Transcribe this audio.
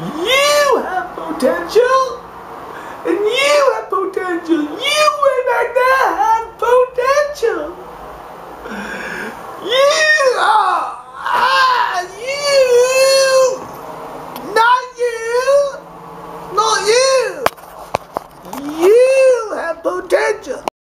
You have potential. And you have potential. You way back there have potential. You are. Ah, you. Not you. Not you. You have potential.